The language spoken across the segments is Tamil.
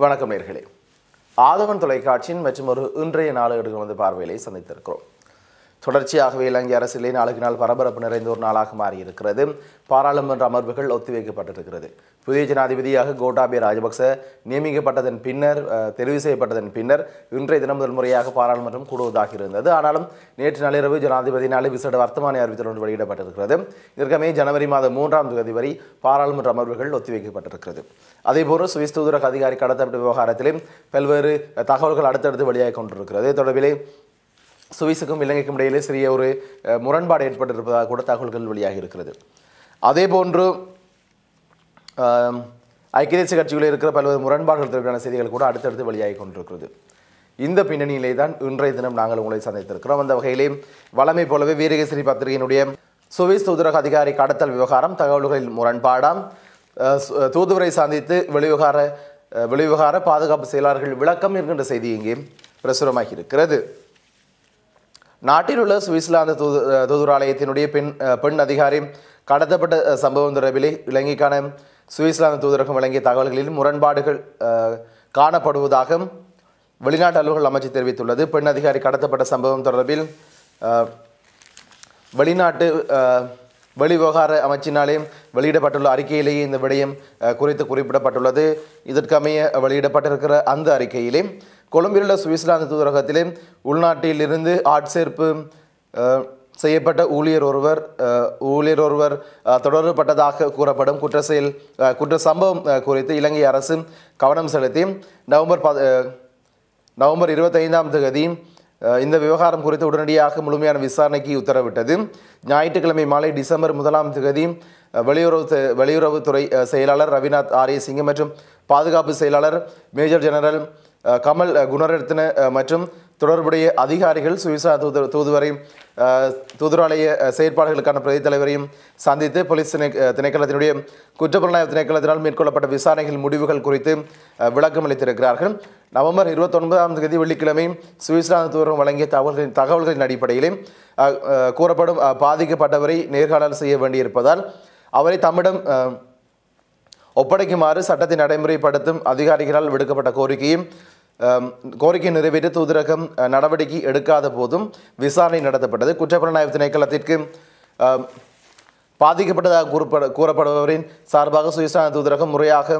வணக்கம் நேர்களே. ஆதவன் தொலைக்காட்சியின் மற்றும் ஒரு இன்றைய நாளேடுகள் வந்து பார்வையிலே சந்தித்திருக்கிறோம். தொடர்ச்சியாகவே இலங்கை அரசியலே நாளுக்கு நாள் பரபரப்பு நிறைந்த ஒரு நாளாக மாறியிருக்கிறது. பாராளுமன்ற அமர்வுகள் ஒத்திவைக்கப்பட்டிருக்கிறது. புதிய ஜனாதிபதியாக கோட்டாபய ராஜபக்ச நியமிக்கப்பட்டதன் பின்னர் தெரிவு செய்யப்பட்டதன் பின்னர் இன்றைய தினம் முதல் முறையாக பாராளுமன்றம் கூடுவதாக இருந்தது. ஆனாலும் நேற்று நள்ளிரவு ஜனாதிபதியினாலே விசேட வர்த்தமானி அறிவித்தல் ஒன்று வெளியிடப்பட்டிருக்கிறது. இதற்கமே ஜனவரி மாதம் மூன்றாம் தேதி வரை பாராளுமன்ற அமர்வுகள் ஒத்திவைக்கப்பட்டிருக்கிறது. அதேபோன்று சுவிஸ் தூதரக அதிகாரி கடத்தப்பட்ட விவகாரத்திலும் பல்வேறு தகவல்கள் அடுத்தடுத்து வெளியாகி கொண்டிருக்கிறது. தொடர்பிலே சுவிஸுக்கும் இலங்கைக்கும் இடையிலே சிறிய ஒரு முரண்பாடு ஏற்பட்டிருப்பதாக கூட தகவல்கள் வெளியாகி இருக்கிறது. அதே போன்று ஐக்கிய தேசிய கட்சிகளில் இருக்கிற பல்வேறு முரண்பாடுகள் தொடர்பான செய்திகள் கூட அடுத்தடுத்து வெளியாகி கொண்டிருக்கிறது. இந்த பின்னணியிலே தான் இன்றைய தினம் நாங்கள் உங்களை சந்தித்திருக்கிறோம். அந்த வகையிலே வளமை போலவே வீரகேசரி பத்திரிகையினுடைய சுவிஸ் தூதரக அதிகாரி கடத்தல் விவகாரம் தகவல்களில் முரண்பாடாம் தூதுவரை சந்தித்து வெளிவிவகார அஹ், வெளிவிவகார பாதுகாப்பு செயலாளர்கள் விளக்கம் என்கின்ற செய்தி இங்கே பிரசுரமாகி இருக்கிறது. நாட்டில் உள்ள சுவிட்சர்லாந்து தூது தூதராலயத்தினுடைய தூதுராலயத்தினுடைய பெண் பெண் அதிகாரி கடத்தப்பட்ட சம்பவம் தொடர்பிலே இலங்கைக்கான சுவிட்சர்லாந்து தூதரகம் வழங்கிய தகவல்களில் முரண்பாடுகள் காணப்படுவதாக வெளிநாட்டு அலுவலர்கள் அமைச்சு தெரிவித்துள்ளது. பெண் அதிகாரி கடத்தப்பட்ட சம்பவம் தொடர்பில் வெளிநாட்டு வெளிவிவகார அமைச்சினாலே வெளியிடப்பட்டுள்ள அறிக்கையிலேயே இந்த விடயம் குறித்து குறிப்பிடப்பட்டுள்ளது. இதற்கமைய வெளியிடப்பட்டிருக்கிற அந்த அறிக்கையிலே கொழும்பிலுள்ள சுவிஸ்லாந்து தூதரகத்திலே உள்நாட்டிலிருந்து ஆட்சேர்ப்பு செய்யப்பட்ட ஊழியர் ஒருவர் ஊழியர் ஒருவர் தொடரப்பட்டதாக கூறப்படும் குற்ற செயல் குற்ற சம்பவம் குறித்து இலங்கை அரசு கவனம் செலுத்தி நவம்பர் பத நவம்பர் இருபத்தைந்தாம் தேதி இந்த விவகாரம் குறித்து உடனடியாக முழுமையான விசாரணைக்கு உத்தரவிட்டது. ஞாயிற்றுக்கிழமை மாலை டிசம்பர் முதலாம் தேதி வெளியுறவு வெளியுறவுத்துறை செயலாளர் ரவிநாத் ஆரிய சிங் மற்றும் பாதுகாப்பு செயலாளர் மேஜர் ஜெனரல் கமல் குணரத்ன மற்றும் தொடர்புடைய அதிகாரிகள் சுவிசா தூது தூதுவரையும் தூதுராலய செயற்பாடுகளுக்கான பிரதி தலைவரையும் சந்தித்து போலீஸ் திணை திணைக்களத்தினுடைய குற்றப்புலனாய்வு திணைக்களத்தினால் மேற்கொள்ளப்பட்ட விசாரணைகள் முடிவுகள் குறித்து விளக்கம் அளித்திருக்கிறார்கள். நவம்பர் இருபத்தொன்பதாம் தேதி வெள்ளிக்கிழமை சுவிட்சர்லாந்து தூதரகம் வழங்கிய தகவல்களின் தகவல்களின் அடிப்படையிலே கூறப்படும் பாதிக்கப்பட்டவரை நேர்காணல் செய்ய வேண்டியிருப்பதால் அவரை தம்மிடம் ஒப்படைக்குமாறு சட்டத்தை நடைமுறைப்படுத்தும் அதிகாரிகளால் விடுக்கப்பட்ட கோரிக்கையும் கோரிக்கை நிறைவேற்ற தூதரகம் நடவடிக்கை எடுக்காத போதும் விசாரணை நடத்தப்பட்டது. குற்றப்புலனாய்வு திணைக்களத்திற்கு பாதிக்கப்பட்டதாக கூறப்பட கூறப்படுபவரின் சார்பாக சுவிட்சர்லாந்து தூதரகம் முறையாக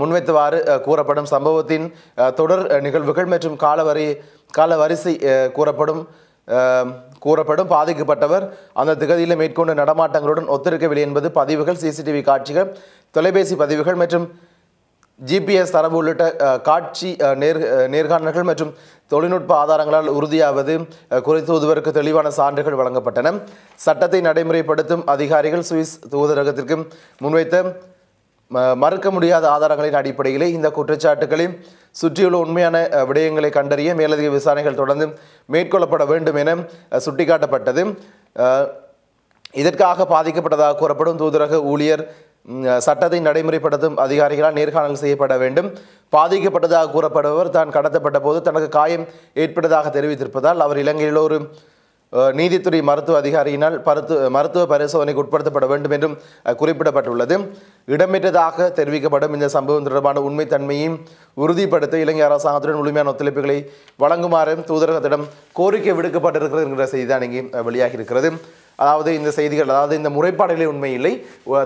முன்வைத்தவாறு கூறப்படும் சம்பவத்தின் தொடர் நிகழ்வுகள் மற்றும் காலவரி கால வரிசை கூறப்படும். கூறப்படும். பாதிக்கப்பட்டவர் அந்த திகதியில் மேற்கொண்ட நடமாட்டங்களுடன் ஒத்திருக்கவில்லை என்பது பதிவுகள் சிசிடிவி காட்சிகள் தொலைபேசி பதிவுகள் மற்றும் ஜிபிஎஸ் தரவு உள்ளிட்ட காட்சி நேர் நேர்காணல்கள் மற்றும் தொழில்நுட்ப ஆதாரங்களால் உறுதியாவது குறித்து ஒருவருக்கு தெளிவான சான்றுகள் வழங்கப்பட்டன. சட்டத்தை நடைமுறைப்படுத்தும் அதிகாரிகள் சுவிஸ் தூதரகத்திற்கு முன்வைத்த மறுக்க முடியாத ஆதாரங்களின் அடிப்படையிலே இந்த குற்றச்சாட்டுகளையும் சுற்றியுள்ள உண்மையான விடயங்களை கண்டறிய மேலதிக விசாரணைகள் தொடர்ந்து மேற்கொள்ளப்பட வேண்டும் என சுட்டிக்காட்டப்பட்டது. இதற்காக பாதிக்கப்பட்டதாக கூறப்படும் தூதரக ஊழியர் சட்டத்தை நடைமுறைப்படுத்தும் அதிகாரிகளால் நேர்காணல் செய்யப்பட வேண்டும். பாதிக்கப்பட்டதாக கூறப்படுபவர் தான் கடத்தப்பட்ட போது தனக்கு காயம் ஏற்பட்டதாக தெரிவித்திருப்பதால் அவர் இலங்கையில் ஒரு நீதித்துறை மருத்துவ அதிகாரியினால் பருத்து மருத்துவ பரிசோதனைக்கு உட்படுத்தப்பட வேண்டும் என்றும் குறிப்பிடப்பட்டுள்ளது. இடம்பெற்றதாக தெரிவிக்கப்படும் இந்த சம்பவம் தொடர்பான உண்மைத்தன்மையும் உறுதிப்படுத்த இலங்கை அரசாங்கத்துடன் முழுமையான ஒத்துழைப்புகளை வழங்குமாறு தூதரகத்திடம் கோரிக்கை விடுக்கப்பட்டிருக்கிறது என்கிற செய்தி தான் இங்கே வெளியாகி இருக்கிறது அதாவது இந்த செய்திகள் அதாவது இந்த முறைப்பாடுகளே உண்மை இல்லை.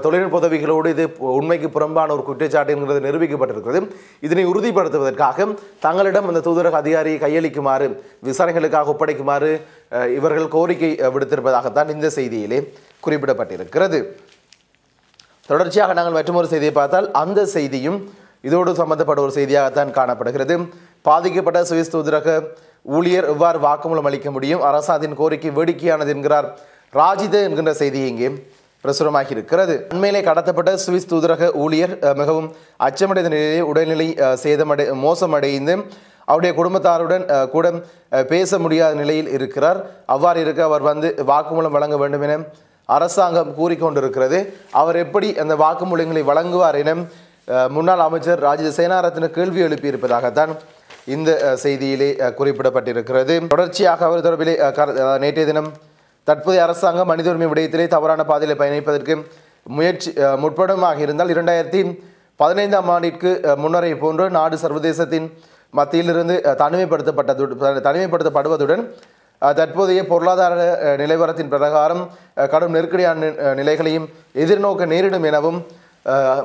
தொழில்நுட்ப உதவிகளோடு இது உண்மைக்கு புறம்பான ஒரு குற்றச்சாட்டு என்கிறது நிரூபிக்கப்பட்டிருக்கிறது. இதனை உறுதிப்படுத்துவதற்காக தங்களிடம் அந்த தூதரக அதிகாரியை கையளிக்குமாறு விசாரணைகளுக்காக ஒப்படைக்குமாறு இவர்கள் கோரிக்கை விடுத்திருப்பதாகத்தான் இந்த செய்தியிலே குறிப்பிடப்பட்டிருக்கிறது. தொடர்ச்சியாக நாங்கள் மற்றொரு செய்தியை பார்த்தால் அந்த செய்தியும் இதோடு சம்பந்தப்பட்ட ஒரு செய்தியாகத்தான் காணப்படுகிறது. பாதிக்கப்பட்ட சுவிஸ் தூதரக ஊழியர் எவ்வாறு வாக்குமூலம் அளிக்க முடியும்? அரசாதின் கோரிக்கை வேடிக்கையானது என்கிறார் ராஜித என்கின்ற செய்தி இங்கே பிரசுரமாகி இருக்கிறது. அண்மையிலே கடத்தப்பட்ட சுவிஸ் தூதரக ஊழியர் மிகவும் அச்சமடைந்த நிலையிலே உடல்நிலை சேதமடை மோசமடைந்து அவருடைய குடும்பத்தாருடன் கூட பேச முடியாத நிலையில் இருக்கிறார். அவ்வாறு இருக்க அவர் வந்து வாக்குமூலம் வழங்க வேண்டும் என அரசாங்கம் கூறிக்கொண்டிருக்கிறது. அவர் எப்படி அந்த வாக்குமூலங்களை வழங்குவார் என முன்னாள் அமைச்சர் ராஜித சேனாரத்தின கேள்வி எழுப்பியிருப்பதாகத்தான் இந்த செய்தியிலே குறிப்பிடப்பட்டிருக்கிறது. தொடர்ச்சியாக அவர் தொடர்பிலே நேற்றைய தினம் தற்போதைய அரசாங்கம் மனித உரிமை விடயத்திலே தவறான பாதையில் பயணிப்பதற்கு முயற்சி அஹ், முற்படுமாக இருந்தால் இரண்டாயிரத்தி பதினைந்தாம் ஆண்டிற்கு முன்னரை போன்று நாடு சர்வதேசத்தின் மத்தியிலிருந்து தனிமைப்படுத்தப்பட்டது தனிமைப்படுத்தப்படுவதுடன் தற்போதைய பொருளாதார நிலவரத்தின் பிரகாரம் கடும் நெருக்கடியான நி- நிலைகளையும் எதிர்நோக்க நேரிடும் எனவும்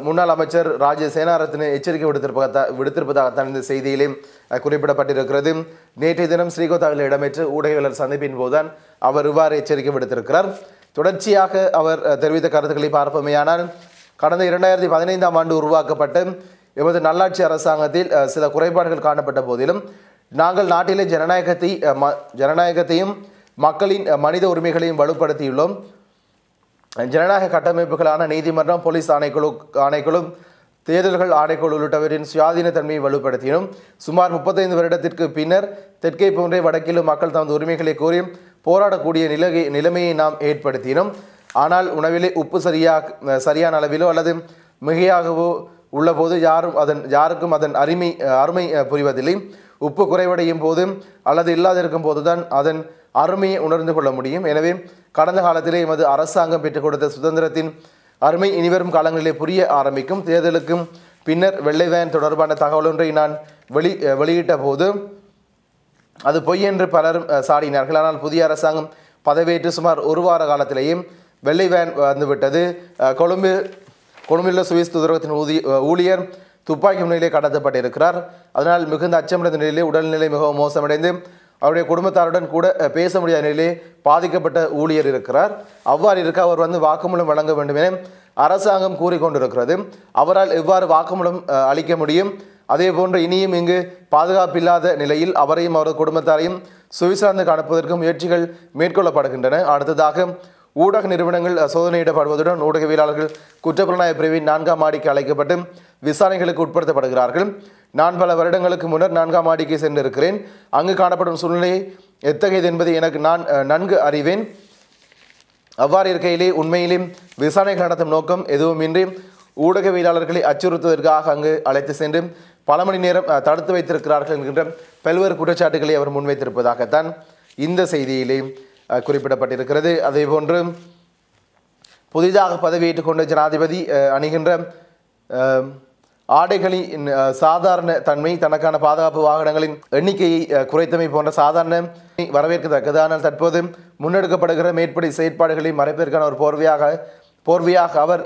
முன்னாள் அமைச்சர் ராஜ சேனாரத்ன எச்சரிக்கை விடுத்திருப்பதாக விடுத்திருப்பதாகத்தான் இந்த செய்தியிலே குறிப்பிடப்பட்டிருக்கிறது. நேற்றைய தினம் ஸ்ரீகோதாவில் இடம்பெற்ற ஊடகவியலர் சந்திப்பின் போதுதான் அவர் இவ்வாறு எச்சரிக்கை விடுத்திருக்கிறார். தொடர்ச்சியாக அவர் தெரிவித்த கருத்துக்களை பார்ப்போமேயானால் கடந்த இரண்டாயிரத்தி பதினைந்தாம் ஆண்டு உருவாக்கப்பட்ட எமது நல்லாட்சி அரசாங்கத்தில் சில குறைபாடுகள் காணப்பட்ட போதிலும் நாங்கள் நாட்டிலே ஜனநாயகத்தை ம- ஜனநாயகத்தையும் மக்களின் மனித உரிமைகளையும் வலுப்படுத்தியுள்ளோம். ஜனநாயக கட்டமைப்புகளான நீதிமன்றம் போலீஸ் ஆணைக்குழு ஆணைக்குழு தேர்தல்கள் ஆணைக்குழு உள்ளிட்டவரின் சுயாதீன தன்மையை வலுப்படுத்தினோம் சுமார் முப்பத்தைந்து வருடத்திற்கு பின்னர் தெற்கை போன்றே வடக்கிலும் மக்கள் தமது உரிமைகளை கோரி போராடக்கூடிய நிலை நிலைமையை நாம் ஏற்படுத்தினோம். ஆனால் உணவிலே உப்பு சரியாக சரியான அளவிலோ அல்லது மிகையாகவோ உள்ளபோது யாரும் அதன் யாருக்கும் அதன் அருமை அருமை புரிவதில்லை. உப்பு குறைவடையும் போது அல்லது இல்லாதிருக்கும் போதுதான் அதன் அருமையை உணர்ந்து கொள்ள முடியும். எனவே கடந்த காலத்திலே எமது அரசாங்கம் பெற்றுக் கொடுத்த சுதந்திரத்தின் அருமை இனிவரும் காலங்களிலே புரிய ஆரம்பிக்கும். தேர்தலுக்கும் பின்னர் வெள்ளை வேன் தொடர்பான தகவல் ஒன்றை நான் வெளி வெளியிட்ட போது அது பொய் என்று பலரும் சாடினார்கள். ஆனால் புதிய அரசாங்கம் பதவியேற்று சுமார் ஒரு வார காலத்திலேயே வெள்ளை வேன் வந்துவிட்டது. கொழும்பு கொழும்பிலுள்ள சுவிஸ் தூதரகத்தின் ஊதி ஊழியர் துப்பாக்கி முன்னிலே கடத்தப்பட்டிருக்கிறார். அதனால் மிகுந்த அச்சமடைந்த நிலையிலே உடல்நிலை மிகவும் மோசமடைந்து அவருடைய குடும்பத்தாருடன் கூட பேச முடியாத நிலையிலே பாதிக்கப்பட்ட ஊழியர் இருக்கிறார். அவ்வாறு இருக்க அவர் வந்து வாக்குமூலம் வழங்க வேண்டும் என அரசாங்கம் கூறிக்கொண்டிருக்கிறது. அவரால் எவ்வாறு வாக்குமூலம் அளிக்க முடியும்? அதே போன்று இனியும் இங்கு பாதுகாப்பில்லாத நிலையில் அவரையும் அவரது குடும்பத்தாரையும் சுவிட்சர்லாந்துக்கு அனுப்புவதற்கு முயற்சிகள் மேற்கொள்ளப்படுகின்றன. அடுத்ததாக ஊடக நிறுவனங்கள் சோதனையிடப்படுவதுடன் ஊடகவியலாளர்கள் குற்றப்புலனாய்வு பிரிவின் நான்காம் மாடிக்கு அழைக்கப்பட்டு விசாரணைகளுக்கு உட்படுத்தப்படுகிறார்கள். நான் பல வருடங்களுக்கு முன்னர் நான்காம் மாடிக்கு சென்றிருக்கிறேன். அங்கு காணப்படும் சூழ்நிலை எத்தகையது என்பதை எனக்கு நான் நன்கு அறிவேன். அவ்வாறு இருக்கையிலே உண்மையிலே விசாரணைகள் நடத்தும் நோக்கம் எதுவுமின்றி ஊடகவியலாளர்களை அச்சுறுத்துவதற்காக அங்கு அழைத்து சென்று பல மணி நேரம் தடுத்து வைத்திருக்கிறார்கள் என்கின்ற பல்வேறு குற்றச்சாட்டுகளை அவர் முன்வைத்திருப்பதாகத்தான் இந்த செய்தியிலே குறிப்பிடப்பட்டிருக்கிறது. அதே போன்று புதிதாக பதவியேற்றுக் கொண்ட ஜனாதிபதி அணிகின்ற ஆடைகளின் சாதாரண தன்மை தனக்கான பாதுகாப்பு வாகனங்களின் எண்ணிக்கையை குறைத்தமை போன்ற சாதாரண வரவேற்கத்தக்கது. ஆனால் தற்போது முன்னெடுக்கப்படுகிற மேற்படி செயற்பாடுகளை மறைப்பதற்கான ஒரு போர்வையாக போர்வையாக அவர்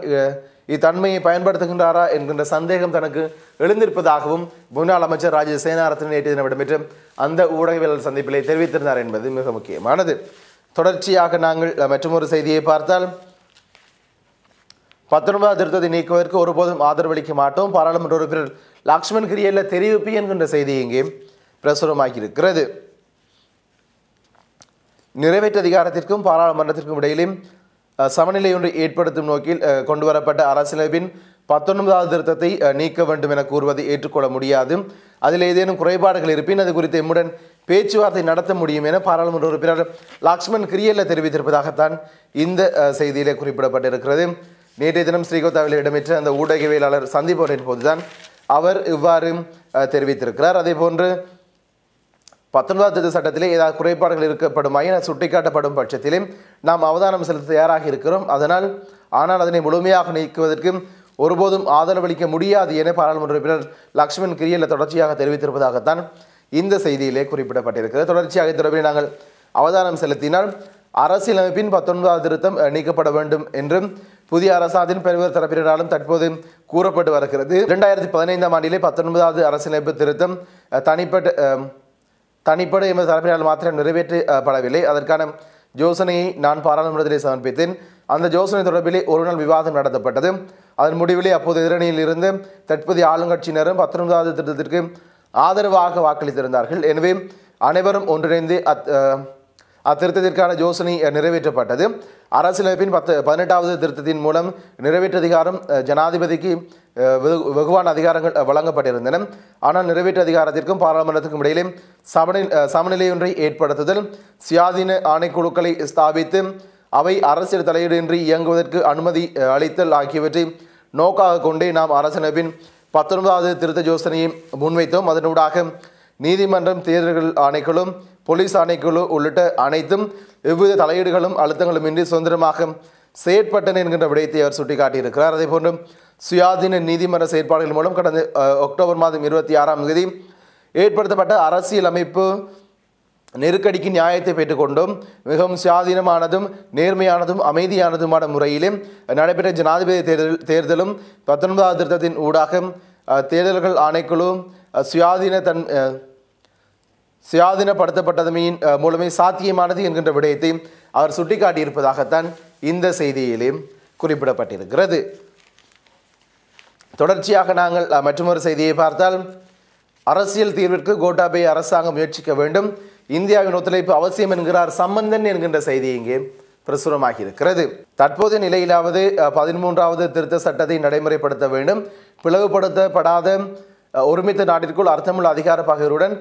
இத்தன்மையை பயன்படுத்துகின்றாரா என்கின்ற சந்தேகம் தனக்கு எழுந்திருப்பதாகவும் முன்னாள் அமைச்சர் ராஜ சேனாரத்தின் நேற்று தினம் இடம்பெற்ற அந்த ஊடகவியலாளர் சந்திப்பிலே தெரிவித்திருந்தார் என்பது மிக முக்கியமானது. தொடர்ச்சியாக நாங்கள் மற்றும் மற்றொரு செய்தியை பார்த்தால் பத்தொன்பதாவது திருத்தத்தை நீக்குவதற்கு ஒருபோதும் ஆதரவளிக்க மாட்டோம். பாராளுமன்ற உறுப்பினர் லக்ஷ்மண் கிரியல்ல தெரிவிப்பு என்கின்ற செய்தி இங்கே பிரசுரமாகியிருக்கிறது. நிறைவேற்று அதிகாரத்திற்கும் பாராளுமன்றத்திற்கும் இடையிலும் சமநிலை ஒன்று ஏற்படுத்தும் நோக்கில் கொண்டு வரப்பட்ட அரசியலமைப்பின் பத்தொன்பதாவது திருத்தத்தை நீக்க வேண்டும் என கூறுவதை ஏற்றுக்கொள்ள முடியாது. அதில் ஏதேனும் குறைபாடுகள் இருப்பின் அது குறித்து எம்முடன் பேச்சுவார்த்தை நடத்த முடியும் என பாராளுமன்ற உறுப்பினர் லக்ஷ்மண் கிரியல்ல தெரிவித்திருப்பதாகத்தான் இந்த செய்தியிலே குறிப்பிடப்பட்டிருக்கிறது. நேற்றைய தினம் ஸ்ரீகோத்தாவில் இடம்பெற்ற அந்த ஊடகவியலாளர் சந்திப்போரின் போதுதான் அவர் இவ்வாறு தெரிவித்திருக்கிறார். அதே போன்று பத்தொன்பதாம் தேதி சட்டத்திலே ஏதாவது குறைபாடுகள் இருக்கப்படுமா என சுட்டிக்காட்டப்படும் பட்சத்திலே நாம் அவதானம் செலுத்த தயாராக இருக்கிறோம். அதனால் ஆனால் அதனை முழுமையாக நீக்குவதற்கு ஒருபோதும் ஆதரவளிக்க முடியாது என பாராளுமன்ற உறுப்பினர் லக்ஷ்மண் கிரியல்ல தொடர்ச்சியாக தெரிவித்திருப்பதாகத்தான் இந்த செய்தியிலே குறிப்பிடப்பட்டிருக்கிறது. தொடர்ச்சியாக தொடர்பில் நாங்கள் அவதானம் செலுத்தினால் அரசியலமைப்பின் பத்தொன்பதாவது திருத்தம் நீக்கப்பட வேண்டும் என்றும் புதிய அரசாதின் பல்வேறு தரப்பினராலும் தற்போது கூறப்பட்டு வருகிறது. இரண்டாயிரத்தி பதினைந்தாம் ஆண்டிலே பத்தொன்பதாவது அரசியலமைப்பு திருத்தம் தனிப்பட்ட தனிப்படை எமது தரப்பினால் மாத்திரம் நிறைவேற்றப்படவில்லை. அதற்கான யோசனையை நான் பாராளுமன்றத்திலே சமர்ப்பித்தேன். அந்த யோசனை தொடர்பிலே ஒரு நாள் விவாதம் நடத்தப்பட்டது. அதன் முடிவிலே அப்போது எதிரணியில் இருந்து தற்போதைய ஆளுங்கட்சியினரும் பத்தொன்பதாவது திருத்தத்திற்கு ஆதரவாக வாக்களித்திருந்தார்கள். எனவே அனைவரும் ஒன்றிணைந்து அத் அத்திருத்தத்திற்கான யோசனை நிறைவேற்றப்பட்டது. அரசியலமைப்பின் பத்து பதினெட்டாவது திருத்தத்தின் மூலம் நிறைவேற்று அதிகாரம் ஜனாதிபதிக்கு வெகு- வெகுவான அதிகாரங்கள் வழங்கப்பட்டிருந்தன. ஆனால் நிறைவேற்று அதிகாரத்திற்கும் பாராளுமன்றத்திற்கும் இடையிலே சமநிலை சமநிலையொன்றை ஏற்படுத்துதல் சுயாதீன ஆணைக்குழுக்களை ஸ்தாபித்து அவை அரசியல் தலையீடின்றி இயங்குவதற்கு அனுமதி அளித்தல் ஆகியவற்றை நோக்காக கொண்டே நாம் அரசியலமைப்பின் பத்தொன்பதாவது திருத்த யோசனையை முன்வைத்தோம். அதனூடாக நீதிமன்றம் தேர்தல்கள் ஆணைக்குழும் போலீஸ் ஆணைக்குழு உள்ளிட்ட அனைத்தும் எவ்வித தலையீடுகளும் அழுத்தங்களும் இன்றி சுதந்திரமாக செயற்பட்டன என்கின்ற விடயத்தை அவர் சுட்டிக்காட்டியிருக்கிறார். அதே போன்று சுயாதீன நீதிமன்ற செயற்பாடுகள் மூலம் கடந்த அக்டோபர் மாதம் இருபத்தி ஆறாம் தேதி ஏற்படுத்தப்பட்ட அரசியல் அமைப்பு நெருக்கடிக்கு நியாயத்தை பெற்றுக்கொண்டும் மிகவும் சுயாதீனமானதும் நேர்மையானதும் அமைதியானதுமான முறையிலே நடைபெற்ற ஜனாதிபதி தேர்தல் தேர்தலும் பத்தொன்பதாவது திருத்தத்தின் ஊடாக தேர்தல்கள் ஆணைக்குழு சுயாதீன தன் சுயாதீனப்படுத்தப்பட்டதமையின் மூலமே சாத்தியமானது என்கின்ற விடயத்தை அவர் சுட்டிக்காட்டியிருப்பதாகத்தான் இந்த செய்தியிலே குறிப்பிடப்பட்டிருக்கிறது. தொடர்ச்சியாக நாங்கள் மற்றொரு செய்தியை பார்த்தால் அரசியல் தீர்விற்கு கோட்டாபே அரசாங்கம் முயற்சிக்க வேண்டும். இந்தியாவின் ஒத்துழைப்பு அவசியம் என்கிறார் சம்பந்தன் என்கின்ற செய்தி இங்கே பிரசுரமாகி இருக்கிறது தற்போதைய நிலையிலாவது பதிமூன்றாவது திருத்த சட்டத்தை நடைமுறைப்படுத்த வேண்டும். பிளவுபடுத்தப்படாத ஒருமித்த நாட்டிற்குள் அர்த்தமுள்ள அதிகார பகிர்வுடன்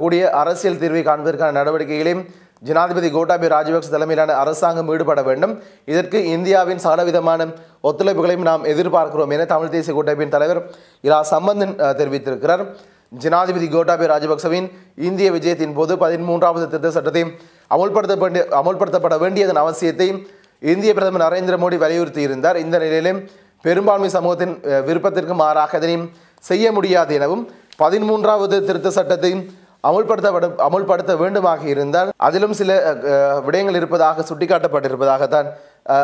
கூடிய அரசியல் தீர்வை காண்பதற்கான நடவடிக்கைகளையும் ஜனாதிபதி கோட்டாபி ராஜபக்ச தலைமையிலான அரசாங்கம் ஈடுபட வேண்டும். இதற்கு இந்தியாவின் சகலவிதமான ஒத்துழைப்புகளையும் நாம் எதிர்பார்க்கிறோம் என தமிழ் தேசிய கூட்டமைப்பின் தலைவர் இரா சம்பந்தன் தெரிவித்திருக்கிறார். ஜனாதிபதி கோட்டாபே ராஜபக்சவின் இந்திய விஜயத்தின் போது பதிமூன்றாவது திருத்த சட்டத்தை அமுல்படுத்த வேண்டிய அமுல்படுத்தப்பட வேண்டியதன் அவசியத்தை இந்திய பிரதமர் நரேந்திர மோடி வலியுறுத்தி இருந்தார் இந்த நிலையிலும் பெரும்பான்மை சமூகத்தின் விருப்பத்திற்கு மாறாக அதனையும் செய்ய முடியாது எனவும் பதிமூன்றாவது திருத்த சட்டத்தை அமுல்படுத்தப்பட அமுல்படுத்த வேண்டுமாக இருந்தால் அதிலும் சில விடயங்கள் இருப்பதாக சுட்டிக்காட்டப்பட்டிருப்பதாகத்தான்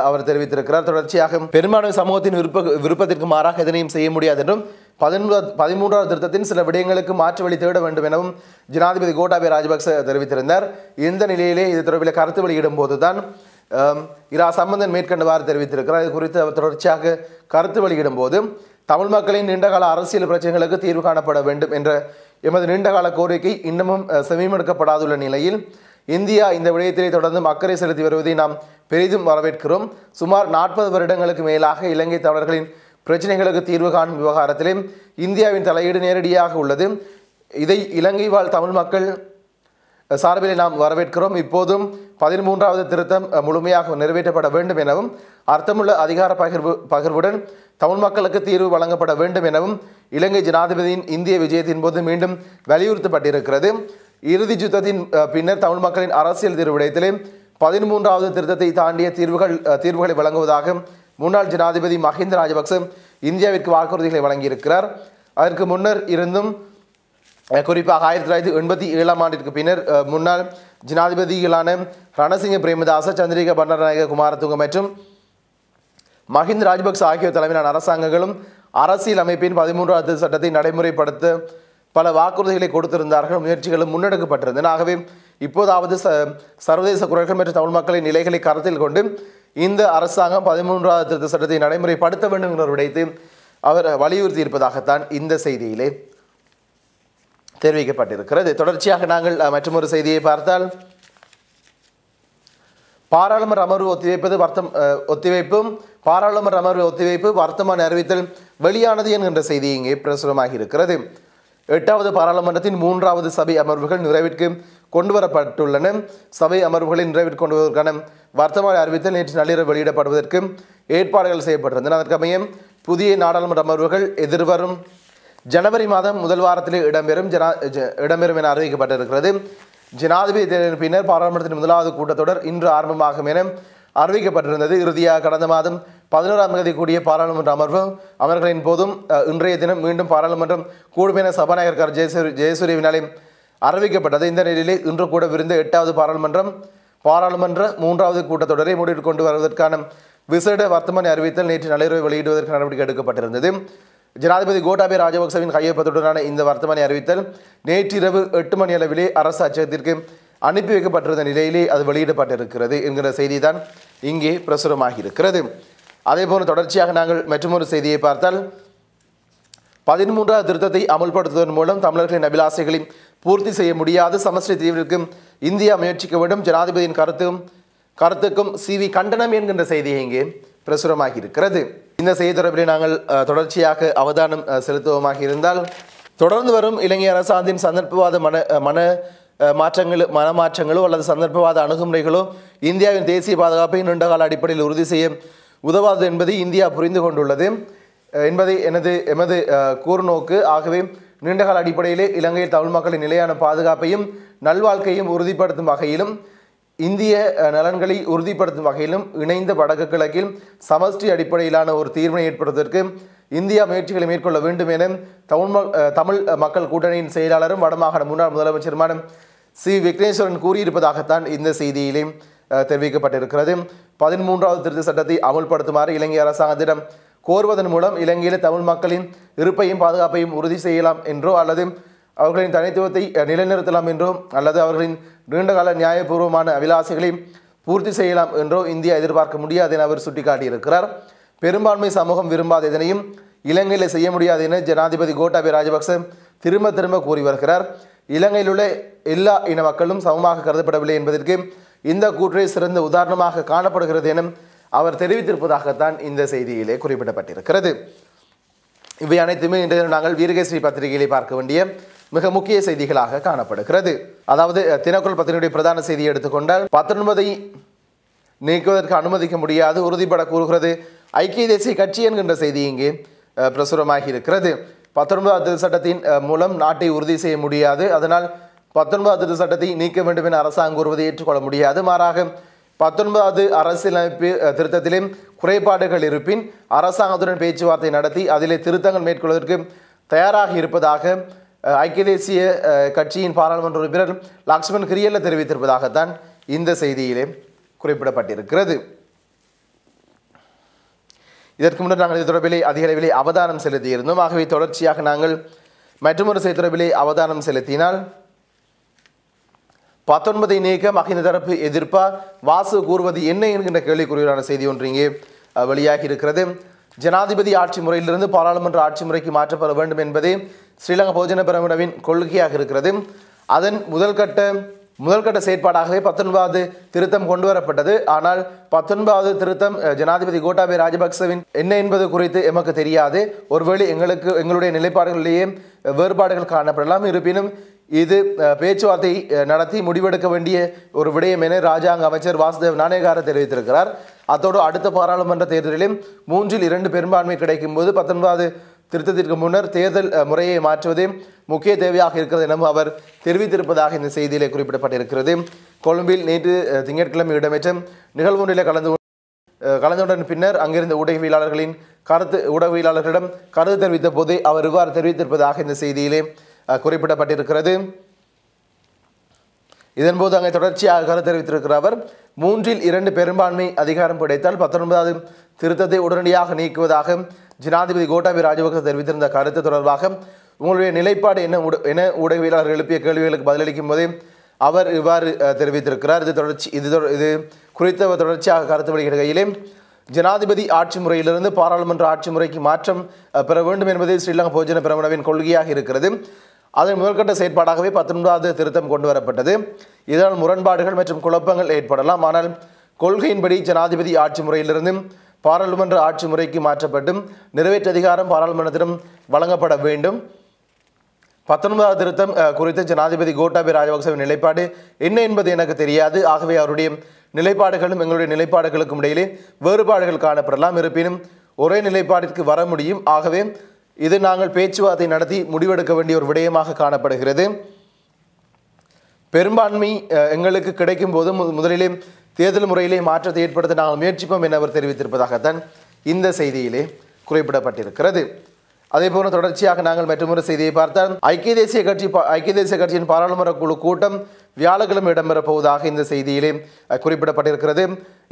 அவர் தெரிவித்திருக்கிறார். தொடர்ச்சியாக பெரும்பான்மை சமூகத்தின் விருப்ப விருப்பத்திற்கு மாறாக எதனையும் செய்ய முடியாது என்றும் பதிமூன்றாவது பதிமூன்றாவது திருத்தத்தின் சில விடயங்களுக்கு மாற்று வழி தேட வேண்டும் எனவும் ஜனாதிபதி கோட்டாபய ராஜபக்ச தெரிவித்திருந்தார். இந்த நிலையிலே இது தொடர்பில் கருத்து வெளியிடும் போதுதான் இரா சம்பந்தன் மேற்கண்டவாறு தெரிவித்திருக்கிறார். இது குறித்து அவர் தொடர்ச்சியாக கருத்து வெளியிடும் போது தமிழ் மக்களின் நீண்டகால அரசியல் பிரச்சனைகளுக்கு தீர்வு காணப்பட வேண்டும் என்ற எமது நீண்டகால கோரிக்கை இன்னமும் அஹ், செவிமடுக்கப்படாதுள்ள நிலையில் இந்தியா இந்த விடயத்திலே தொடர்ந்து அக்கறை செலுத்தி வருவதை நாம் பெரிதும் வரவேற்கிறோம். சுமார் நாற்பது வருடங்களுக்கு மேலாக இலங்கை தமிழர்களின் பிரச்சனைகளுக்கு தீர்வு காணும் விவகாரத்திலே இந்தியாவின் தலையீடு நேரடியாக உள்ளது. இதை இலங்கை வாழ் தமிழ் மக்கள் சார்பில் நாம் வரவேற்கிறோம். இப்போதும் பதிமூன்றாவது திருத்தம் முழுமையாக நிறைவேற்றப்பட வேண்டும் எனவும் அர்த்தமுள்ள அதிகார பகிர்வு பகிர்வுடன் தமிழ் மக்களுக்கு தீர்வு வழங்கப்பட வேண்டும் எனவும் இலங்கை ஜனாதிபதியின் இந்திய விஜயத்தின் போது மீண்டும் வலியுறுத்தப்பட்டிருக்கிறது. இறுதி யுத்தத்தின் பின்னர் தமிழ் மக்களின் அரசியல் தீர்வு பதிமூன்றாவது திருத்தத்தை தாண்டிய தீர்வுகள் தீர்வுகளை வழங்குவதாக முன்னாள் ஜனாதிபதி மஹிந்த ராஜபக்ச இந்தியாவிற்கு வாக்குறுதிகளை வழங்கியிருக்கிறார். அதற்கு முன்னர் இருந்தும் குறிப்பாக ஆயிரத்தி தொள்ளாயிரத்தி எண்பத்தி ஏழாம் ஆண்டிற்கு பின்னர் முன்னாள் ஜனாதிபதிகளான ரணசிங்க பிரேமதாச சந்திரிகா பண்டாரநாயக குமாரதுங்க மற்றும் மஹிந்த ராஜபக்ச ஆகியோர் தலைமையிலான அரசாங்கங்களும் அரசியல் அமைப்பின் பதிமூன்றாவது சட்டத்தை நடைமுறைப்படுத்த பல வாக்குறுதிகளை கொடுத்திருந்தார்கள். முயற்சிகளும் முன்னெடுக்கப்பட்டிருந்தன. ஆகவே இப்போதாவது ச சர்வதேச குரல்கள் மற்றும் தமிழ் மக்களின் நிலைகளை கருத்தில் கொண்டு இந்த அரசாங்கம் பதிமூன்றாவது திருத்த சட்டத்தை நடைமுறைப்படுத்த வேண்டும் என்ற விடயத்தை அவர் வலியுறுத்தி இருப்பதாகத்தான் இந்த செய்தியிலே தெரிவிக்கப்பட்டிருக்கிறது. தொடர்ச்சியாக நாங்கள் மற்றொரு செய்தியை பார்த்தால் பாராளுமன்ற அமர்வு ஒத்திவைப்பது வர்த்தம் ஒத்திவைப்பும் பாராளுமன்ற அமர்வு ஒத்திவைப்பு வர்த்தமான அறிவித்தல் வெளியானது என்கின்ற செய்தி இங்கே பிரசுரமாகியிருக்கிறது. எட்டாவது பாராளுமன்றத்தின் மூன்றாவது சபை அமர்வுகள் நிறைவிற்கு கொண்டு வரப்பட்டுள்ளன சபை அமர்வுகளை நிறைவிற்கு கொண்டு வருவதற்கான வர்த்தமான அறிவித்தல் நேற்று நள்ளிரவு வெளியிடப்படுவதற்கு ஏற்பாடுகள் செய்யப்பட்டிருந்தன. அதற்கமைய புதிய நாடாளுமன்ற அமர்வுகள் எதிர்வரும் ஜனவரி மாதம் முதல் வாரத்திலே இடம்பெறும் ஜனா ஜ- இடம்பெறும் என அறிவிக்கப்பட்டிருக்கிறது. ஜனாதிபதி தேர்தலின் பின்னர் பாராளுமன்றத்தின் முதலாவது கூட்டத்தொடர் இன்று ஆரம்பமாகும் என அறிவிக்கப்பட்டிருந்தது. இறுதியாக கடந்த மாதம் பதினோராம் தேதி கூடிய பாராளுமன்ற அமர்வு அமர்வுகளின் போதும் இன்றைய தினம் மீண்டும் பாராளுமன்றம் கூடும் என சபாநாயகர் கார் ஜெயசூரி ஜெயசூரியவினாலே அறிவிக்கப்பட்டது. இந்த நிலையிலே இன்று கூட விருந்த எட்டாவது பாராளுமன்றம் பாராளுமன்ற மூன்றாவது கூட்டத்தொடரை முடிவு கொண்டு வருவதற்கான விசேட வர்த்தமானி அறிவித்தல் நேற்று நள்ளிரவு வெளியிடுவதற்கு நடவடிக்கை எடுக்கப்பட்டிருந்தது. ஜனாதிபதி கோட்டாபய ராஜபக்சவின் கையொப்பத்துடனான இந்த வர்த்தமானி அறிவித்தல் நேற்றிரவு எட்டு மணி அளவிலே அரசு அச்சகத்திற்கு அனுப்பி வைக்கப்பட்டிருந்த நிலையிலே அது வெளியிடப்பட்டிருக்கிறது என்கிற செய்தி தான் இங்கே பிரசுரமாகியிருக்கிறது. அதே போல தொடர்ச்சியாக நாங்கள் மற்றொரு செய்தியை பார்த்தால் பதிமூன்றாவது திருத்தத்தை அமல்படுத்துவதன் மூலம் தமிழர்களின் அபிலாசைகளை பூர்த்தி செய்ய முடியாது சமஸ்டி தீர்விற்கு இந்தியா முயற்சிக்க வேண்டும். ஜனாதிபதியின் கருத்தும் கருத்துக்கும் சிவி கண்டனம் என்கின்ற செய்தியை இங்கே பிரசுரமாகி இருக்கிறது இந்த செய்தி தொடர்பில் நாங்கள் தொடர்ச்சியாக அவதானம் செலுத்துவோமாக இருந்தால் தொடர்ந்து வரும் இலங்கை அரசாங்கத்தின் சந்தர்ப்பவாத மன மன அஹ், மாற்றங்களோ மனமாற்றங்களோ அல்லது சந்தர்ப்பவாத அணுகுமுறைகளோ இந்தியாவின் தேசிய பாதுகாப்பை நீண்டகால அடிப்படையில் உறுதி செய்ய உதவாது என்பதை இந்தியா புரிந்து கொண்டுள்ளது. என்பதை எனது எமது கூர்நோக்கு. ஆகவே நீண்டகால அடிப்படையிலே இலங்கையில் தமிழ் மக்களின் நிலையான பாதுகாப்பையும் நல்வாழ்க்கையும் உறுதிப்படுத்தும் வகையிலும் இந்திய நலன்களை உறுதிப்படுத்தும் வகையிலும் இணைந்த வடக்கு கிழக்கில் சமஷ்டி அடிப்படையிலான ஒரு தீர்வினை ஏற்படுவதற்கு இந்தியா முயற்சிகளை மேற்கொள்ள வேண்டும் என தமிழ் ம- தமிழ் மக்கள் கூட்டணியின் செயலாளரும் வடமாகாண முன்னாள் முதலமைச்சருமான சி. விக்னேஸ்வரன் கூறியிருப்பதாகத்தான் இந்த செய்தியிலே தெரிவிக்கப்பட்டிருக்கிறது. பதிமூன்றாவது திருத்த சட்டத்தை அமுல்படுத்துமாறு இலங்கை அரசாங்கத்திடம் கோருவதன் மூலம் இலங்கையில் தமிழ் மக்களின் இருப்பையும் பாதுகாப்பையும் உறுதி செய்யலாம் என்றோ அல்லது அவர்களின் தனித்துவத்தை நிலைநிறுத்தலாம் என்றோ அல்லது அவர்களின் நீண்டகால நியாயபூர்வமான அபிலாசைகளை பூர்த்தி செய்யலாம் என்றோ இந்தியா எதிர்பார்க்க முடியாது என அவர் சுட்டிக்காட்டியிருக்கிறார். பெரும்பான்மை சமூகம் விரும்பாத இதனையும் இலங்கையில் செய்ய முடியாது என ஜனாதிபதி கோட்டாபய ராஜபக்ச திரும்ப திரும்ப கூறி வருகிறார். இலங்கையில் உள்ள எல்லா இன மக்களும் சமமாக கருதப்படவில்லை என்பதற்கு இந்த கூற்றே சிறந்த உதாரணமாக காணப்படுகிறது எனும் அவர் தெரிவித்திருப்பதாகத்தான் இந்த செய்தியிலே குறிப்பிடப்பட்டிருக்கிறது. இவை அனைத்துமே இன்றைய நாங்கள் வீரகேஸ்ரீ பத்திரிகையிலே பார்க்க வேண்டிய மிக முக்கிய செய்திகளாக காணப்படுகிறது. அதாவது தினக்குள் பத்திரிகையுடைய பிரதான செய்தியை எடுத்துக்கொண்டால் பத்தொன்பதை நீக்குவதற்கு அனுமதிக்க முடியாது உறுதிபட கூறுகிறது. ஐக்கிய தேசிய கட்சி என்கின்ற செய்தி இங்கே பிரசுரமாகி இருக்கிறது. பத்தொன்பதாவது சட்டத்தின் மூலம் நாட்டை உறுதி செய்ய முடியாது. அதனால் பத்தொன்பதாவது திருத்த சட்டத்தை நீக்க வேண்டும் என அரசாங்கம் கூறுவதை ஏற்றுக்கொள்ள முடியாது. மாறாக பத்தொன்பதாவது அரசியலமைப்பு திருத்தத்திலும் திருத்தத்திலே குறைபாடுகள் இருப்பின் அரசாங்கத்துடன் பேச்சுவார்த்தை நடத்தி அதிலே திருத்தங்கள் மேற்கொள்வதற்கு தயாராக இருப்பதாக ஐக்கிய தேசிய கட்சியின் பாராளுமன்ற உறுப்பினர் லக்ஷ்மண் கிரியல்ல தெரிவித்திருப்பதாகத்தான் இந்த செய்தியிலே குறிப்பிடப்பட்டிருக்கிறது. இதற்கு முன்னர் நாங்கள் இது தொடர்பிலே அதிக அளவிலே அவதானம் செலுத்தியிருந்தோம். ஆகவே தொடர்ச்சியாக நாங்கள் மற்றொரு செய்தி தொடர்பிலே அவதானம் செலுத்தினால் பத்தொன்பதை நீக்க மகிந்த தரப்பு எதிர்ப்பா? வாசு கூறுவது என்ன என்கின்ற கேள்விக்குறியான செய்தி ஒன்று இங்கே வெளியாகி இருக்கிறது. ஜனாதிபதி ஆட்சி முறையிலிருந்து பாராளுமன்ற ஆட்சி முறைக்கு மாற்றப்பட வேண்டும் என்பதே ஸ்ரீலங்கா போஜன பிரமிடவின் கொள்கையாக இருக்கிறது. அதன் முதல் கட்ட முதல் கட்ட செயற்பாடாகவே பத்தொன்பதாவது திருத்தம் கொண்டு வரப்பட்டது ஆனால் பத்தொன்பதாவது திருத்தம் ஜனாதிபதி கோட்டாபய ராஜபக்சவின் என்ன என்பது குறித்து எமக்கு தெரியாது. ஒருவேளை எங்களுக்கு எங்களுடைய நிலைப்பாடுகளிலேயே வேறுபாடுகள் காணப்படலாம். இருப்பினும் இது பேச்சுவார்த்தை நடத்தி முடிவெடுக்க வேண்டிய ஒரு விடயம் என ராஜாங்க அமைச்சர் வாசுதேவ் நாணயகார தெரிவித்திருக்கிறார். அத்தோடு அடுத்த பாராளுமன்ற தேர்தலிலும் மூன்றில் இரண்டு பெரும்பான்மை கிடைக்கும் போது பத்தொன்பதாவது திருத்தத்திற்கு முன்னர் தேர்தல் முறையை மாற்றுவதே முக்கிய தேவையாக இருக்கிறது எனவும் அவர் தெரிவித்திருப்பதாக இந்த செய்தியிலே குறிப்பிடப்பட்டிருக்கிறது. கொழும்பில் நேற்று திங்கட்கிழமை இடம்பெற்ற நிகழ்வு ஒன்றிலே கலந்து கலந்துடன் பின்னர் அங்கிருந்த ஊடகவியலாளர்களின் கருத்து ஊடகவியலாளர்களிடம் கருத்து தெரிவித்த போதே அவர் இவ்வாறு தெரிவித்திருப்பதாக இந்த செய்தியிலே குறிப்பிடப்பட்டிருக்கிறது. இதன்போது அங்கே தொடர்ச்சியாக கருத்து தெரிவித்திருக்கிற அவர். மூன்றில் இரண்டு பெரும்பான்மை அதிகாரம் கிடைத்தால் பத்தொன்பதாவது திருத்தத்தை உடனடியாக நீக்குவதாக ஜனாதிபதி கோட்டாபி ராஜபக்ச தெரிவித்திருந்த கருத்து தொடர்பாக உங்களுடைய நிலைப்பாடு என்ன என ஊடகவியலாளர்கள் எழுப்பிய கேள்விகளுக்கு பதிலளிக்கும் போதே அவர் இவ்வாறு தெரிவித்திருக்கிறார். இது தொடர்ச்சி இது இது குறித்த தொடர்ச்சியாக கருத்து வெளியிடுகையிலே ஜனாதிபதி ஆட்சி முறையிலிருந்து பாராளுமன்ற ஆட்சி முறைக்கு மாற்றம் பெற வேண்டும் என்பதே ஸ்ரீலங்கா போஜன பிரமணவின் கொள்கையாக இருக்கிறது. அதன் முதற்கட்ட செயற்பாடாகவே பத்தொன்பதாவது திருத்தம் கொண்டு வரப்பட்டது இதனால் முரண்பாடுகள் மற்றும் குழப்பங்கள் ஏற்படலாம். ஆனால் கொள்கையின்படி ஜனாதிபதி ஆட்சி முறையிலிருந்து பாராளுமன்ற ஆட்சி முறைக்கு மாற்றப்பட்டும். நிறைவேற்று அதிகாரம் பாராளுமன்றத்திடம் வழங்கப்பட வேண்டும். பத்தொன்பதாவது திருத்தம் குறித்து ஜனாதிபதி கோட்டாபி ராஜபக்சவின் நிலைப்பாடு என்ன என்பது எனக்கு தெரியாது. ஆகவே அவருடைய நிலைப்பாடுகளும் எங்களுடைய நிலைப்பாடுகளுக்கும் இடையிலே வேறுபாடுகள் காணப்படலாம். இருப்பினும் ஒரே நிலைப்பாட்டிற்கு வர முடியும். ஆகவே இது நாங்கள் பேச்சுவார்த்தை நடத்தி முடிவெடுக்க வேண்டிய ஒரு விடயமாக காணப்படுகிறது. பெரும்பான்மை எங்களுக்கு கிடைக்கும் போது மு- முதலிலே தேர்தல் முறையிலே மாற்றத்தை ஏற்படுத்த நாங்கள் முயற்சிப்போம் என அவர் தெரிவித்திருப்பதாகத்தான் இந்த செய்தியிலே குறிப்பிடப்பட்டிருக்கிறது. அதே போல தொடர்ச்சியாக நாங்கள் மற்றொரு செய்தியை பார்த்தால் ஐக்கிய தேசிய கட்சி ஐக்கிய தேசிய கட்சியின் பாராளுமன்ற குழு கூட்டம் வியாழக்கிழமை இடம்பெறப் போவதாக இந்த செய்தியிலே குறிப்பிடப்பட்டிருக்கிறது.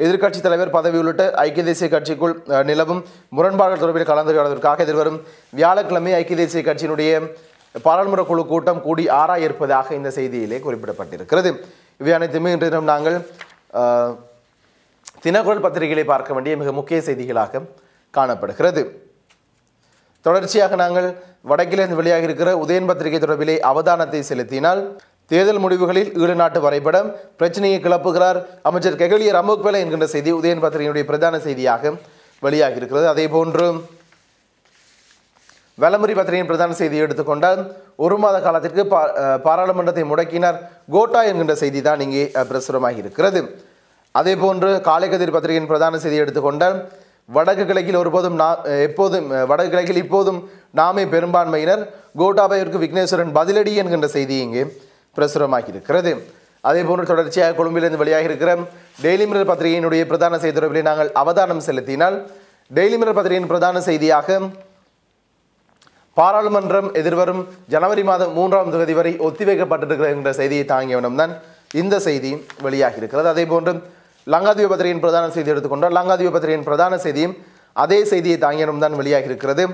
எதிர்க்கட்சித் தலைவர் பதவி உள்ளிட்ட ஐக்கிய தேசிய கட்சிக்குள் நிலவும் முரண்பாடுகள் தொடர்பில் கலந்துரையாடுவதற்காக எதிர்வரும் வியாழக்கிழமை ஐக்கிய தேசிய கட்சியினுடைய பாராளுமன்ற குழு கூட்டம் கூடி ஆராய இருப்பதாக இந்த செய்தியிலே குறிப்பிடப்பட்டிருக்கிறது. இவை அனைத்துமே இன்று தினம் நாங்கள் தினகுரல் பத்திரிகைகளை பார்க்க வேண்டிய மிக முக்கிய செய்திகளாக காணப்படுகிறது. தொடர்ச்சியாக நாங்கள் வடக்கிலிருந்து வெளியாக இருக்கிற உதயன் பத்திரிகை தொடர்பிலே அவதானத்தை செலுத்தினால் தேர்தல் முடிவுகளில் ஈடு நாட்டு வரைபடம் பிரச்சனையை கிளப்புகிறார் அமைச்சர் கெகலிய ரமோக்வெல என்கின்ற செய்தி உதயன் பத்திரிகையினுடைய பிரதான செய்தியாக வெளியாகி இருக்கிறது அதே போன்று வலமுறை பத்திரிகையின் பிரதான செய்தியை எடுத்துக்கொண்டால் ஒரு மாத காலத்திற்கு பா பாராளுமன்றத்தை முடக்கினார் கோட்டா என்கின்ற செய்தி தான் இங்கே பிரசுரமாகி இருக்கிறது அதே போன்று காலைக்கதிர் பத்திரிகையின் பிரதான செய்தியை எடுத்துக்கொண்டால் வடக்கு கிழக்கில் ஒருபோதும் நா எப்போதும் வடக்கு கிழக்கில் இப்போதும் நாமே பெரும்பான்மையினர் கோட்டாபாயிற்கு விக்னேஸ்வரன் பதிலடி என்கின்ற செய்தி இங்கே பிரசுரமாகியிருக்கிறது. அதே போன்று தொடர்ச்சியாக கொழும்பிலிருந்து வெளியாக இருக்கிற டெய்லி மிரர் பத்திரிகையினுடைய பிரதான செய்தி தொடர்பிலே நாங்கள் அவதானம் செலுத்தினால் டெய்லி மிரர் பத்திரிகையின் பிரதான செய்தியாக பாராளுமன்றம் எதிர்வரும் ஜனவரி மாதம் மூன்றாம் தேதி வரை ஒத்திவைக்கப்பட்டிருக்கிறது என்ற செய்தியை தாங்கியவனம் தான் இந்த செய்தி வெளியாகி இருக்கிறது அதே போன்று லங்காதீப பத்திரிகையின் பிரதான செய்தி எடுத்துக்கொண்டால் லங்காதீப பத்திரிகையின் பிரதான செய்தியும் அதே செய்தியை தாங்கியனும் தான் வெளியாகி இருக்கிறது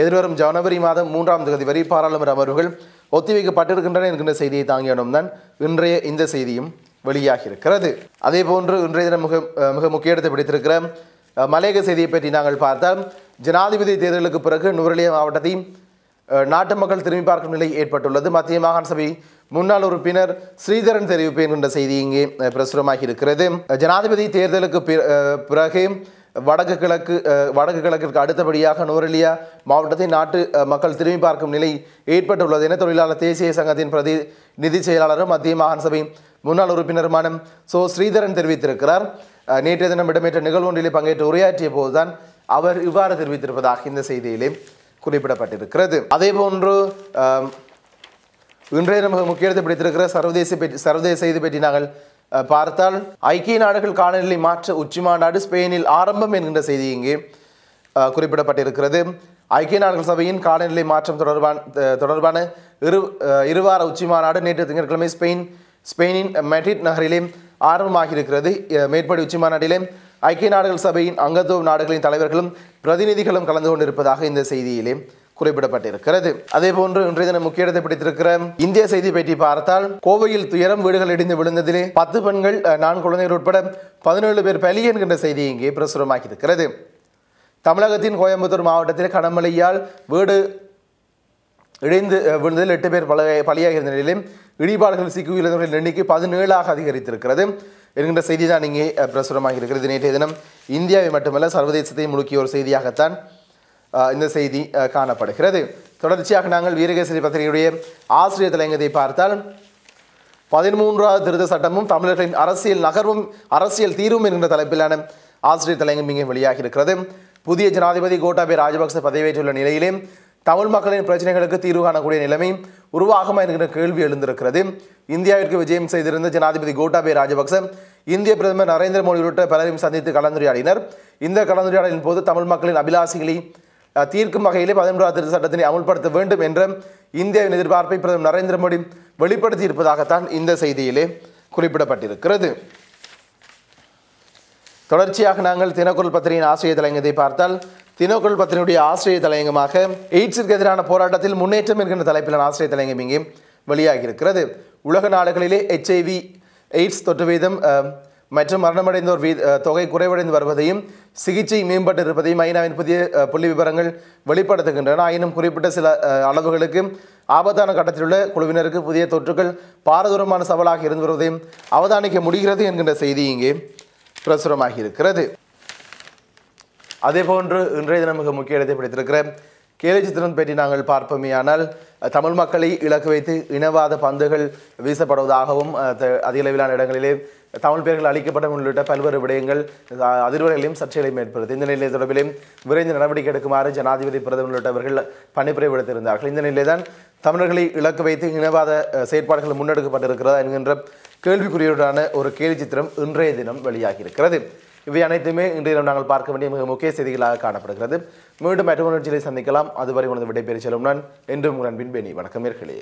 எதிர்வரும் ஜனவரி மாதம் மூன்றாம் தேதி வரை பாராளுமன்ற அமர்வுகள் ஒத்திவைக்கப்பட்டிருக்கின்றன என்கின்ற செய்தியை தாங்கியனும் தான் இன்றைய இந்த செய்தியும் வெளியாகி இருக்கிறது அதே போன்று இன்றைய தினம் மிக மிக முக்கிய இடத்தை பிடித்திருக்கிற மலையக செய்தியை பற்றி நாங்கள் பார்த்தால் ஜனாதிபதி தேர்தலுக்கு பிறகு நுவரெலியா மாவட்டத்தை நாட்டு மக்கள் திரும்பி பார்க்கும் நிலை ஏற்பட்டுள்ளது. மத்திய மாகாண சபை முன்னாள் உறுப்பினர் ஸ்ரீதரன் தெரிவிப்பு என்கின்ற செய்தி இங்கே பிரசுரமாகி இருக்கிறது ஜனாதிபதி தேர்தலுக்கு பிறகு வடக்கு கிழக்கு வடக்கு கிழக்கிற்கு அடுத்தபடியாக நுவரெலியா மாவட்டத்தை நாட்டு மக்கள் திரும்பி பார்க்கும் நிலை ஏற்பட்டுள்ளது என தொழிலாளர் தேசிய சங்கத்தின் பிரதி நிதி செயலாளரும் மத்திய மாகாண சபை முன்னாள் உறுப்பினருமான சோ ஸ்ரீதரன் தெரிவித்திருக்கிறார். நேற்றைய தினம் இடம்பெற்ற நிகழ்வு ஒன்றிலே பங்கேற்று உரையாற்றிய போதுதான் அவர் இவ்வாறு தெரிவித்திருப்பதாக இந்த செய்தியிலே குறிப்பிடப்பட்டிருக்கிறது. அதே போன்று இன்றைய நமக்கு முக்கியத்தை பிடித்திருக்கிற சர்வதேச பற்றி சர்வதேச செய்தி பற்றி நாங்கள் பார்த்தால் ஐக்கிய நாடுகள் காலநிலை மாற்ற உச்சி மாநாடு ஸ்பெயினில் ஆரம்பம் என்கின்ற செய்தி இங்கே குறிப்பிடப்பட்டிருக்கிறது. ஐக்கிய நாடுகள் சபையின் காலநிலை மாற்றம் தொடர்பான தொடர்பான இரு இருவார உச்சி மாநாடு நேற்று திங்கட்கிழமை ஸ்பெயின் ஸ்பெயினின் மெட்ரிட் நகரிலே ஆரம்பமாகியிருக்கிறது. மேற்படி உச்சி மாநாட்டிலே ஐக்கிய நாடுகள் சபையின் அங்கத்துவ நாடுகளின் தலைவர்களும் பிரதிநிதிகளும் கலந்து கொண்டிருப்பதாக இந்த செய்தியிலே குறிப்பிடப்பட்டிருக்கிறது. அதே போன்று இன்றைய தினம் முக்கிய இடத்தை பிடித்திருக்கிற இந்திய செய்தி பற்றி பார்த்தால் கோவையில் துயரம் வீடுகள் இடிந்து விழுந்ததிலே பத்து பெண்கள் நான்கு குழந்தைகள் உட்பட பதினேழு பேர் பலி என்கின்ற செய்தி இங்கே பிரசுரமாகி இருக்கிறது தமிழகத்தின் கோயம்புத்தூர் மாவட்டத்தில் கனமழையால் வீடு இடைந்து விழுந்ததில் எட்டு பேர் பழைய பலியாக இருந்த நிலையிலும் இடிபாடுகள் சிக்கியுள்ளவர்களின் எண்ணிக்கை பதினேழாக அதிகரித்திருக்கிறது என்கின்ற செய்தி தான் இங்கே அஹ், இருக்கிறது நேற்றைய தினம் இந்தியாவை மட்டுமல்ல சர்வதேசத்தை முழுக்கிய ஒரு செய்தியாகத்தான் இந்த செய்தி காணப்படுகிறது. தொடர்ச்சியாக நாங்கள் வீரகேசரி பத்திரிகையுடைய ஆசிரியர் தலையங்கத்தை பார்த்தால் பதிமூன்றாவது திருத்த சட்டமும் தமிழர்களின் அரசியல் நகர்வும் அரசியல் தீர்வும் என்கிற தலைப்பிலான ஆசிரியர் தலைங்கம் இங்கே வெளியாகி இருக்கிறது புதிய ஜனாதிபதி கோட்டாபே ராஜபக்ச பதவியேற்றுள்ள நிலையிலே தமிழ் மக்களின் பிரச்சனைகளுக்கு தீர்வு காணக்கூடிய நிலைமை உருவாகுமா என்கிற கேள்வி எழுந்திருக்கிறது. இந்தியாவிற்கு விஜயம் செய்திருந்த ஜனாதிபதி கோட்டாபே ராஜபக்ச இந்திய பிரதமர் நரேந்திர மோடி உள்ளிட்ட பலரையும் சந்தித்து கலந்துரையாடினர். இந்த கலந்துரையாடலின் போது தமிழ் மக்களின் அபிலாசிகளை தீர்க்கும் வகையிலே பதினொன்றாவது திருத்த சட்டத்தினை அமுல்படுத்த வேண்டும் என்ற இந்தியாவின் எதிர்பார்ப்பை பிரதமர் நரேந்திர மோடி வெளிப்படுத்தி இருப்பதாகத்தான் இந்த செய்தியிலே குறிப்பிடப்பட்டிருக்கிறது தொடர்ச்சியாக நாங்கள் தினக்குரல் பத்திரிகையின் ஆசிரியர் தலையங்கத்தை பார்த்தால் தினக்குரல் பத்திரிகையுடைய ஆசிரியர் தலையங்கமாக எய்ட்ஸிற்கு எதிரான போராட்டத்தில் முன்னேற்றம் என்கின்ற தலைப்பிலான ஆசிரியர் தலையங்கம் இங்கே வெளியாகியிருக்கிறது உலக நாடுகளிலே எச்ஐவி எய்ட்ஸ் தொற்று வீதம் அஹ், மற்றும் மரணமடைந்தோர் வீ தொகை குறைவடைந்து வருவதையும் சிகிச்சை மேம்பட்டு இருப்பதையும் ஐநாவின் புதிய புள்ளி விவரங்கள் வெளிப்படுத்துகின்றன. ஆயினும் குறிப்பிட்ட சில அளவுகளுக்கு ஆபத்தான கட்டத்திலுள்ள குழுவினருக்கு புதிய தொற்றுகள் பாரதூரமான சவாலாக இருந்து வருவதையும் அவதானிக்க முடிகிறது என்கின்ற செய்தி இங்கே பிரசுரமாகி இருக்கிறது அதே போன்று இன்றைய தினம் மிக முக்கிய இடத்தை பிடித்திருக்கிற கேலி சித்திரம் பற்றி நாங்கள் பார்ப்போமே. ஆனால் தமிழ் மக்களை இலக்கு வைத்து இனவாத பந்துகள் வீசப்படுவதாகவும் அதிகளவிலான அதிக அளவிலான இடங்களிலே தமிழ் பெயர்கள் அளிக்கப்படும் உள்ளிட்ட பல்வேறு விடயங்கள் அதிர்வலைகளையும் சர்ச்சைகளையும் ஏற்படுத்தி இந்த நிலை தொடர்பிலும் விரைந்து நடவடிக்கை எடுக்குமாறு ஜனாதிபதி பிரதமர் உள்ளிட்டவர்கள் பணிப்புரை விடுத்திருந்தார்கள். இந்த நிலையிலே தான் தமிழர்களை இலக்கு வைத்து இனவாத செயற்பாடுகள் முன்னெடுக்கப்பட்டிருக்கிறதா என்கின்ற கேள்விக்குறியுடனான ஒரு கேலி சித்திரம் இன்றைய தினம் வெளியாகியிருக்கிறது. இவை அனைத்துமே இன்றைய நாங்கள் பார்க்க வேண்டிய மிக முக்கிய செய்திகளாக காணப்படுகிறது. மீண்டும் மற்றொரு நிகழ்ச்சியை சந்திக்கலாம். அதுவரை உனது விடைபெறச் செல்லும் நான் என்றும் உங்கள் அன்பின் பெனி வணக்கம் நேர்களே.